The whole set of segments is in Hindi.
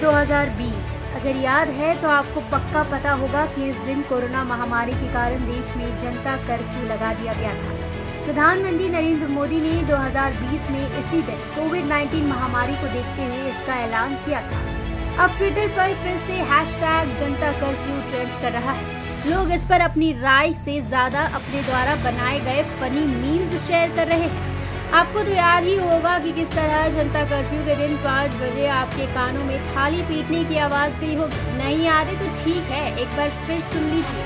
मार्च 2020 अगर याद है तो आपको पक्का पता होगा कि इस दिन कोरोना महामारी के कारण देश में जनता कर्फ्यू लगा दिया गया था। प्रधानमंत्री नरेंद्र मोदी ने 2020 में इसी दिन कोविड 19 महामारी को देखते हुए इसका ऐलान किया था। अब ट्विटर पर फिर से हैशटैग जनता कर्फ्यू ट्रेंड कर रहा है। लोग इस पर अपनी राय से ज़्यादा अपने द्वारा बनाए गए फनी मीम्स शेयर कर रहे हैं। आपको तो याद ही होगा कि किस तरह जनता कर्फ्यू के दिन पाँच बजे आपके कानों में थाली पीटने की आवाज़ गई होगी नहीं याद है तो ठीक है, एक बार फिर सुन लीजिए।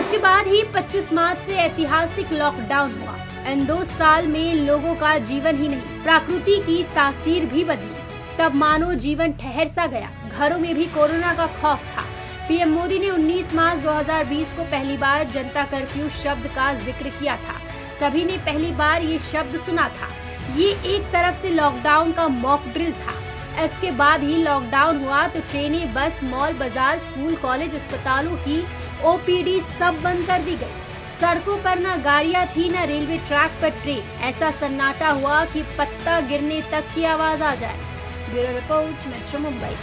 इसके बाद ही 25 मार्च से ऐतिहासिक लॉकडाउन हुआ। इन दो साल में लोगों का जीवन ही नहीं, प्रकृति की तासीर भी बदली। तब मानो जीवन ठहर सा गया। घरों में भी कोरोना का खौफ था। पीएम मोदी ने 19 मार्च 2020 को पहली बार जनता कर्फ्यू शब्द का ज़िक्र किया था। सभी ने पहली बार ये शब्द सुना था। ये एक तरफ़ से लॉकडाउन का मॉक ड्रिल था। इसके बाद ही लॉकडाउन हुआ तो ट्रेनें, बस, मॉल, बाज़ार, स्कूल, कॉलेज, अस्पतालों की ओपीडी सब बंद कर दी गई। सड़कों पर न गाड़ियाँ थी, न रेलवे ट्रैक पर ट्रेन। ऐसा सन्नाटा हुआ कि पत्ता गिरने तक की आवाज़ आ जाए। Bureau report metro Mumbai.